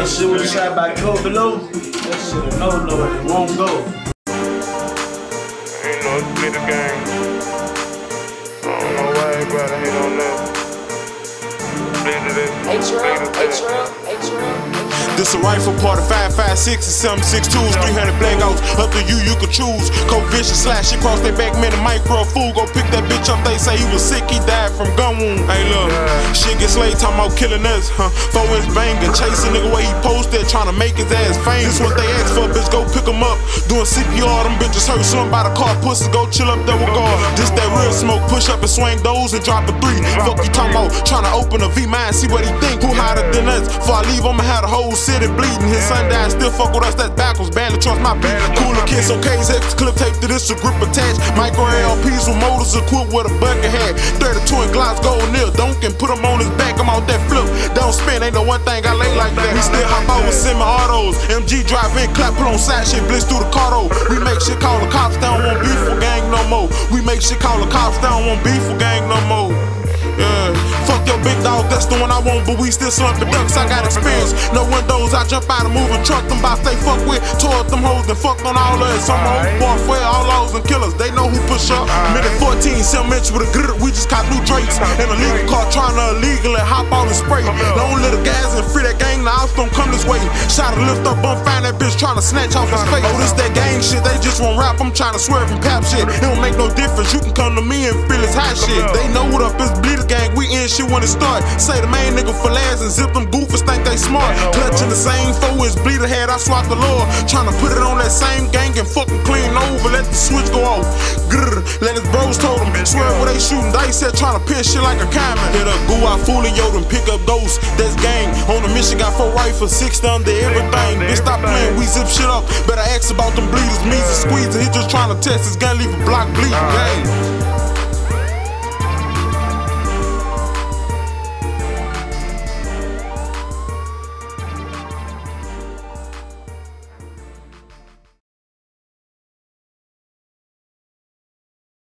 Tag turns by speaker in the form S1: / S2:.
S1: That shit was shot by Go Below. That shit a no no, it won't go.
S2: Ain't no split the game. I don't know why everybody hate on that. Split it in.
S3: H-Rail,
S2: split it in.
S3: H-Rail, H-Rail.
S4: This a rifle part of 556 and 762s, 300 Blackouts. Up to you, you could choose. Cold vision slash across their back, man, a micro fool. Go pick that bitch up, they say he was sick, he died from gun wound. Hey, look, gets late, talking about killing us, huh? Four inch banging, chase a nigga where he posted, trying to make his ass famous. This what they ask for, bitch, go pick him up. Doing CPR, them bitches hurt, something by the car, pussy, go chill up with guard. This that real smoke, push up and swing those and drop a three. Fuck you talking about, trying to open a V mine, see what he think. Who hotter than us? Before I leave, I'ma have the whole city bleeding. His son died, still fuck with us, that's backwards. Barely trust my beat. Cooler kids, okay, X clip tape to this, a grip attached. Micro LPs with motors equipped with a bucket hat. 32 and Glocks gold nil. Duncan, put him on his back, I'm out that flip. Don't spin, ain't no one thing I lay like that. We still hop over semi autos. MG drive in, clap, put on side shit, blitz through the car. We make shit call the cops, they don't want beef for gang no more. We make shit call the cops, they don't want beef for gang no more. Yeah. Fuck your big dog, that's the one I want, but we still slumping ducks. I got experience. No windows, I jump out and moving truck. Them bots they fuck with, tore up them hoes and fucked on all of us. Some old warfare, all laws and killers. They know who push up. Minute 14, 7 inch with a gritter. We just caught new Drakes. And a legal car trying to illegally hop on and spray. Long little guys and lift up, bump, find that bitch trying to snatch off his face. Oh, this that gang shit, they just won't rap. I'm trying to swerve and pap shit. It don't make no difference. You can come to me and feel it's hot shit. They know what up is bleeder gang. We in shit when it start. Say the main nigga for last and zip them goofers think they smart. Clutching the same foe as bleeder head. I swap the Lord. Trying to put it on that same gang and fucking clean over. Let the switch go off. Grr, let his bros told him. Swear where they shooting dice at trying to pin shit like a common. Hit up goo out fooling yo and pick up ghosts. That's gang. On the mission got four rifles, six under everything. Bitch, stop playing. We zip shit up. Better ask about them bleeders. Means and squeeze. He just trying to test his gun, leave a block bleeding. Gang.